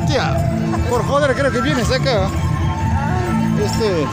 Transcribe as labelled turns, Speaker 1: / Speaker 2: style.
Speaker 1: tía. Por joder, creo que vienes acá. Este.